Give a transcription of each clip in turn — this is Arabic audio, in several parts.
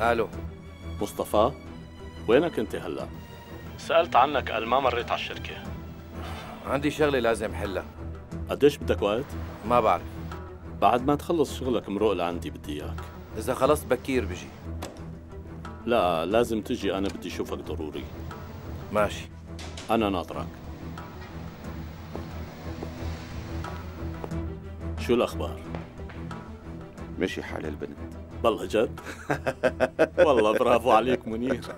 ألو. مصطفى وينك انت هلا؟ سألت عنك قال ما مريت على الشركة. عندي شغلة لازم حلها. قديش بدك وقت؟ ما بعرف. بعد ما تخلص شغلك مرق لعندي بدي إياك. إذا خلصت بكير بجي. لا لازم تجي أنا بدي أشوفك ضروري. ماشي. أنا ناطرك. شو الأخبار؟ مشي حال البنت. والله جد؟ والله برافو عليك منير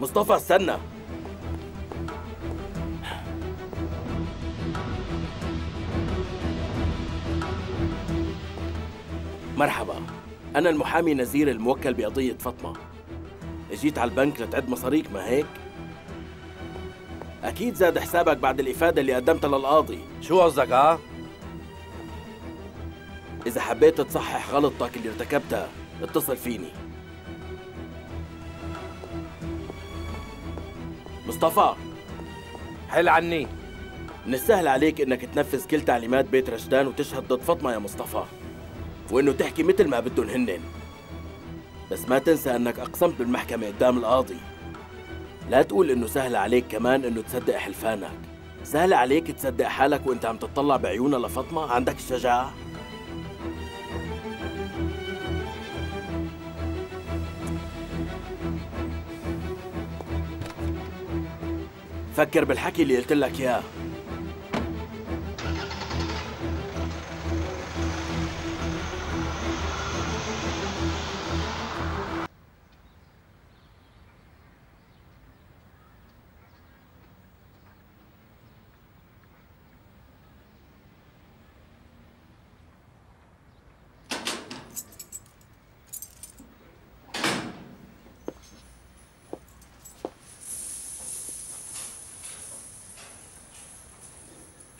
مصطفى استنى مرحبا أنا المحامي نزير الموكل بقضية فاطمة جيت على البنك لتعد مصاريك ما هيك؟ أكيد زاد حسابك بعد الإفادة اللي قدمتها للقاضي. شو قصدك ها؟ إذا حبيت تصحح غلطتك اللي ارتكبتها اتصل فيني. مصطفى. حل عني. من السهل عليك إنك تنفذ كل تعليمات بيت رشدان وتشهد ضد فاطمة يا مصطفى. وإنه تحكي مثل ما بدهم هنن. بس ما تنسى إنك أقسمت بالمحكمة قدام القاضي. لا تقول إنه سهل عليك كمان إنه تصدق حلفانك. سهل عليك تصدق حالك وأنت عم تطلع بعيونها لفاطمة؟ عندك الشجاعه فكر بالحكي اللي قلت لك إياه.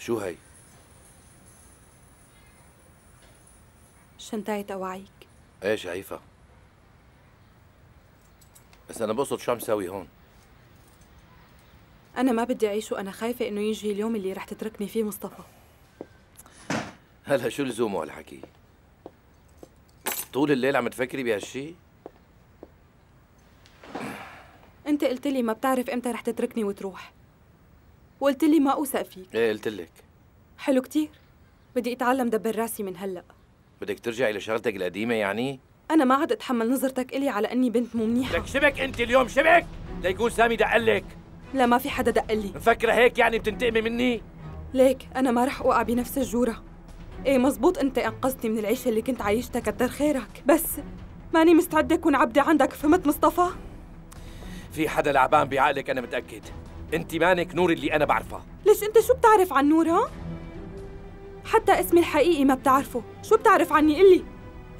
شو هي؟ شنطاية أوعيك. إيه شايفها بس أنا بقصد شو عم ساوي هون؟ أنا ما بدي أعيش وأنا خايفة إنه يجي اليوم اللي رح تتركني فيه مصطفى. هلا شو لزومه هالحكي؟ طول الليل عم تفكري بهالشي؟ أنت قلت لي ما بتعرف إمتى رح تتركني وتروح. وقلت لي ما أوثق فيك. إيه قلت لك. حلو كتير. بدي أتعلم دبر راسي من هلأ. بدك ترجعي لشغلتك القديمة يعني؟ أنا ما عاد أتحمل نظرتك إلي على أني بنت مو منيحة. لك شبك أنت اليوم شبك! ليكون سامي دقلك لا ما في حدا دق لي. مفكرة هيك يعني بتنتقمي مني؟ ليك أنا ما رح أوقع بنفس الجورة. إيه مزبوط أنت أنقذتني من العيشة اللي كنت عايشتها كتر خيرك. بس ماني مستعدة أكون عبدة عندك فهمت مصطفى؟ في حدا لعبان بعقلك أنا متأكد. انت مانك نور اللي أنا بعرفها ليش أنت شو بتعرف عن نور ها؟ حتى اسمي الحقيقي ما بتعرفه. شو بتعرف عني؟ قلي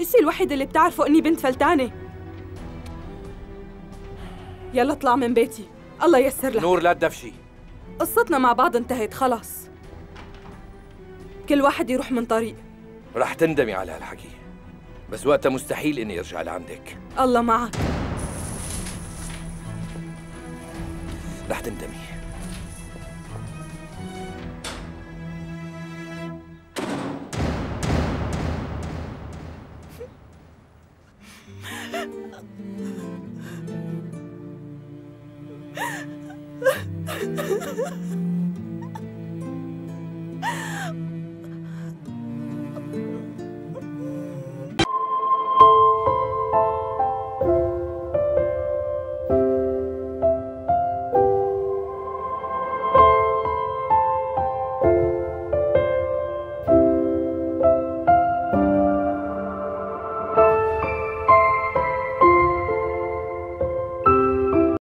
الشيء الوحيد اللي بتعرفه إني بنت فلتانة. يلا اطلع من بيتي. الله ييسر لك. نور لا تدفشي. قصتنا مع بعض انتهت خلاص. كل واحد يروح من طريق. رح تندمي على هالحكي. بس وقتها مستحيل إني أرجع لعندك. الله معك. رح تندمي Ha ha ha!